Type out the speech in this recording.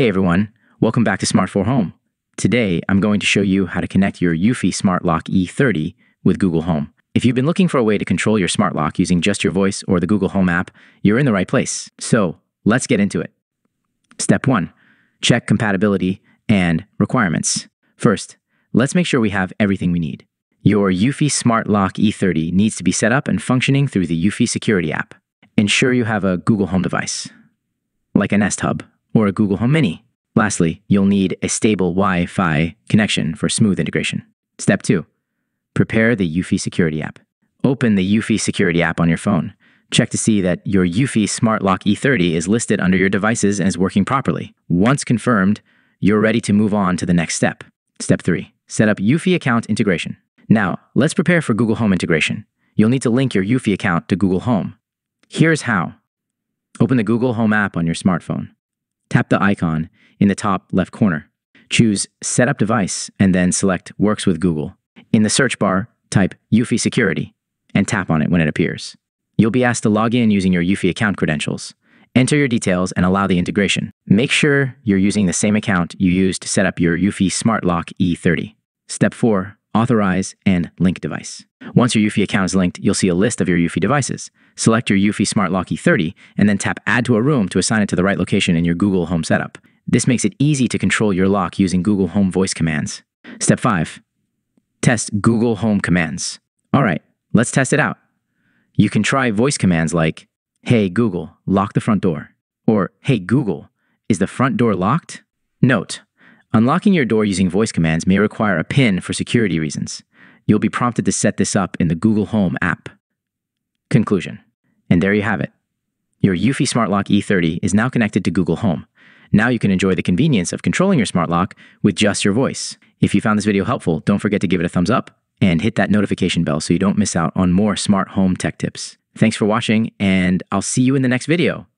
Hey everyone, welcome back to Smart4home. Today, I'm going to show you how to connect your Eufy Smart Lock E30 with Google Home. If you've been looking for a way to control your smart lock using just your voice or the Google Home app, you're in the right place. So, let's get into it. Step 1. Check compatibility and requirements. First, let's make sure we have everything we need. Your Eufy Smart Lock E30 needs to be set up and functioning through the Eufy Security app. Ensure you have a Google Home device, like a Nest Hub or a Google Home Mini. Lastly, you'll need a stable Wi Fi connection for smooth integration. Step 2. Prepare the Eufy Security app. Open the Eufy Security app on your phone. Check to see that your Eufy Smart Lock E30 is listed under your devices and is working properly. Once confirmed, you're ready to move on to the next step. Step 3. Set up Eufy account integration. Now, let's prepare for Google Home integration. You'll need to link your Eufy account to Google Home. Here's how. Open the Google Home app on your smartphone. Tap the icon in the top left corner. Choose Set up device and then select Works with Google. In the search bar, type Eufy Security and tap on it when it appears. You'll be asked to log in using your Eufy account credentials. Enter your details and allow the integration. Make sure you're using the same account you used to set up your Eufy Smart Lock E30. Step 4. Authorize and link device. Once your Eufy account is linked, you'll see a list of your Eufy devices. Select your Eufy Smart Lock E30 and then tap Add to a room to assign it to the right location in your Google Home setup. This makes it easy to control your lock using Google Home voice commands. Step 5. Test Google Home commands. All right, let's test it out. You can try voice commands like, Hey Google, lock the front door. Or, Hey Google, is the front door locked? Note, unlocking your door using voice commands may require a PIN for security reasons. You'll be prompted to set this up in the Google Home app. Conclusion. And there you have it. Your Eufy Smart Lock E30 is now connected to Google Home. Now you can enjoy the convenience of controlling your smart lock with just your voice. If you found this video helpful, don't forget to give it a thumbs up and hit that notification bell so you don't miss out on more smart home tech tips. Thanks for watching, and I'll see you in the next video.